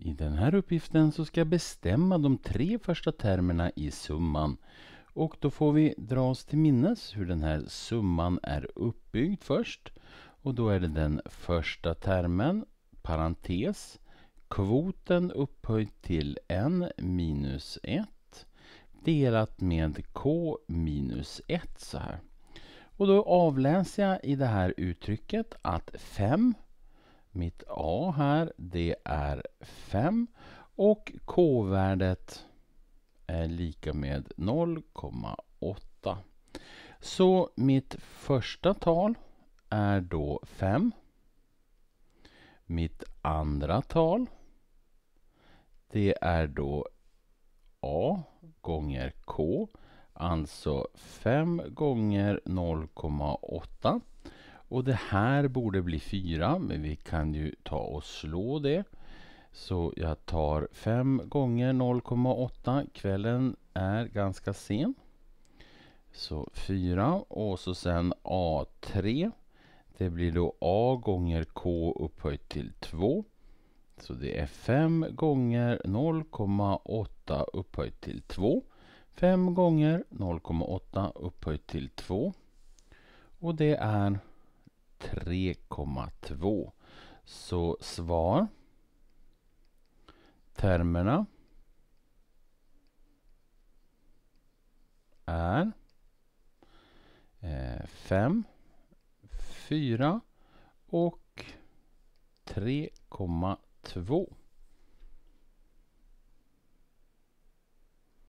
I den här uppgiften så ska jag bestämma de tre första termerna i summan. Och då får vi dra oss till minnes hur den här summan är uppbyggd först. Och då är det den första termen, parentes, kvoten upphöjt till n minus 1 delat med k minus 1 så här. Och då avläser jag i det här uttrycket att 5 mitt A här, det är 5 och K-värdet är lika med 0,8. Så mitt första tal är då 5. Mitt andra tal det är då A gånger K, alltså 5 gånger 0,8. Och det här borde bli 4, men vi kan ju ta och slå det. Så jag tar 5 gånger 0,8. Kvällen är ganska sen. Så 4 och så sen A3. Det blir då A gånger K upphöjt till 2. Så det är 5 gånger 0,8 upphöjt till 2. 5 gånger 0,8 upphöjt till 2. Och det är 3,2. Så svar. Termerna är eh, 5, 4 och 3,2.